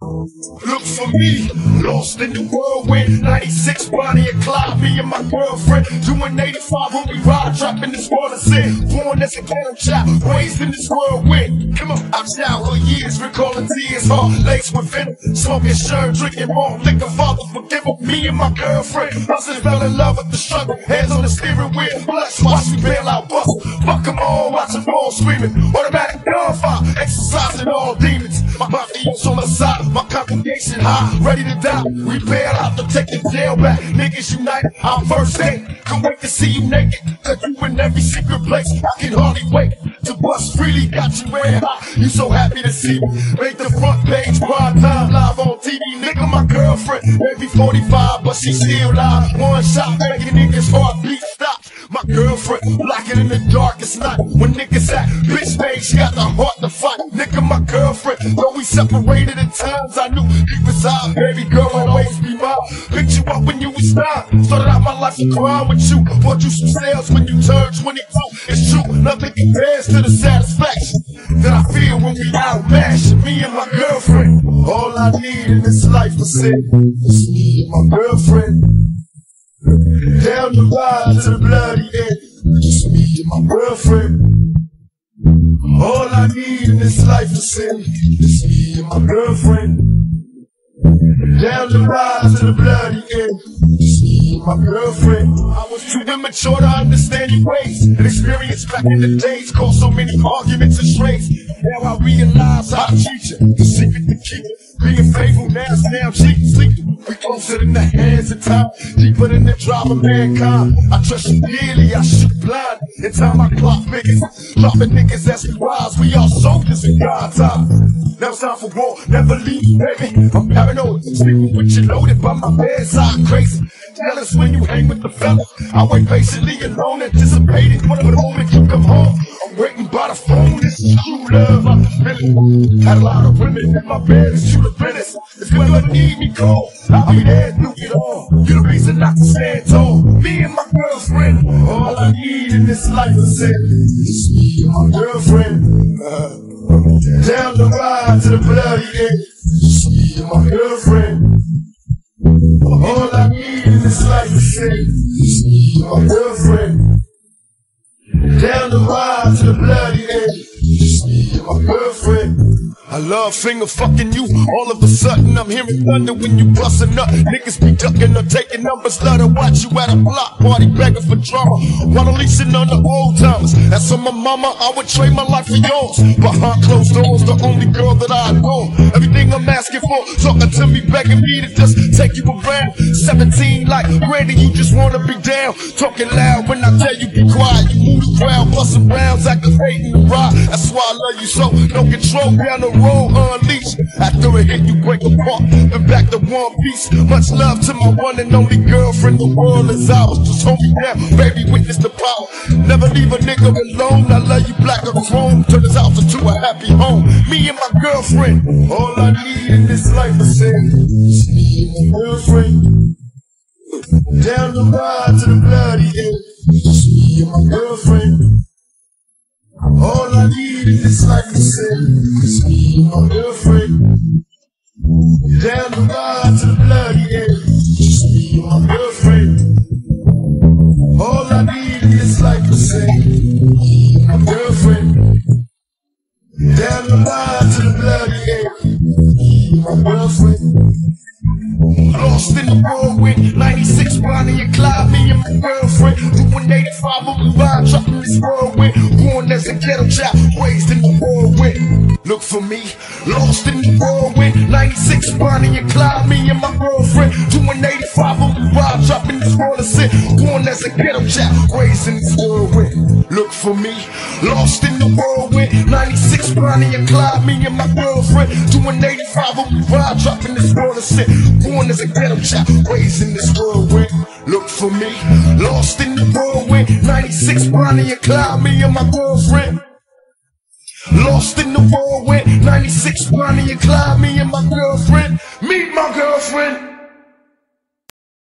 Look for me, lost in the whirlwind. 96 Bonnie and Clyde, me and my girlfriend. Doing 85 when we ride, dropping this of sin. Born as a ghetto child, raised in this whirlwind. Come on, I'm childhood years, recalling tears, heart laced with venom. Smoking shirt, drinking more liquor, father forgive me and my girlfriend. Husband fell in love with the struggle, hands on the steering wheel. Bless, watch me bail out, bust. Fuck them all, watch them all screaming. Automatic gunfire, exercising all demons. My mafio's on the side, my congregation high, ready to die. We bail out to take the jail back. Niggas unite, I'm first day. Can't wait to see you naked. Cause you in every secret place. I can hardly wait to bust freely. Got you red hot. You so happy to see me. Make the front page, prime time, live on TV. Nigga, my girlfriend, maybe 45, but she still live. One shot, making niggas heartbeat stop. My girlfriend, blocking in the darkest night. When niggas at bitch made, she got the heart. Nigga, my girlfriend, though we separated at times, I knew deep inside, baby girl, I'd always be mine. Picked you up when you was nine. Started out my life of crime with you. Bought you some sales when you turned 22. It's true, nothing compares to the satisfaction that I feel when we out mashing. Me and my girlfriend. All I need in this life is sin. It's me and my girlfriend. Down the ride to the bloody end. Just me and my girlfriend. All I need in this life is sin. It's me and my girlfriend. Down the ride to the bloody end. Just me and my girlfriend. I was too immature to understand your ways. And experience back in the days caused so many arguments and strays. Now I realize teach it. The secret to keep it. Being faithful now, is now sleep. Closer than the hands of time, deeper than the drive of mankind. I trust you dearly, I shoot blind. In time I clock niggas, lopping niggas as we rise. We all soldiers in God time. Now it's time for war, never leave, baby. I'm paranoid, sleeping with you loaded by my bedside, crazy. Jealous when you hang with the fellas. I wait patiently alone, anticipating for the moment you come home. I'm waiting by the phone, this is true love. I feel it. Had a lot of women in my bed, it's the business. If you ever need me, call. I'll be there through it all. You the reason I can stand tall. Me and my girlfriend, all I need in this life is and my girlfriend. Uh, down the ride to the bloody end. My girlfriend. All I need in this life is and my girlfriend. I love finger fucking you. All of a sudden, I'm hearing thunder when you bustin' up. Niggas be ducking or taking numbers. Love to watch you at a block party begging for drama. While leasing on the old timers. That's on my mama, I would trade my life for yours. Behind closed doors, the only girl that I adore. Everything I'm asking for, talking to me, begging me to just take you around. 17 like Brandy, you just wanna be down. Talking loud when I tell you be quiet. You move the crowd, busting rounds, activating the ride. That's why I love you so. No control down the road unleashed. After a hit, you break apart and back to one piece. Much love to my one and only girlfriend. The world is ours. Just hold me down, baby. Witness the power. Never leave a nigga alone. I love you black or chrome. Turn this house into a happy home. Me and my girlfriend. All I need in this life is sin. Me and my girlfriend. Down the ride to the bloody end. I like in. It's me and my girlfriend. Down the ride to the. Just me and my girlfriend. All I need in is sin. Me and my girlfriend. Down the ride to the bloody end. Me and my girlfriend. Lost in the whirlwind, 96 Bonnie and Clyde, me a ghetto child, raised in the whirlwind. Look for me, lost in the whirlwind, 96 Bonnie and Clyde, me and my girlfriend. Sin. Born as a ghetto child, raised in this whirlwind. Look for me, lost in the whirlwind, 96 Bonnie and Clyde, me and my girlfriend. Doing 85 on the ride, dropping this sin. Born as a ghetto child, raised in this whirlwind. Look for me, lost in the whirlwind. 96 Bonnie and Clyde, me and my girlfriend. Lost in the whirlwind. 96 Bonnie and Clyde, me and my girlfriend. Meet my girlfriend.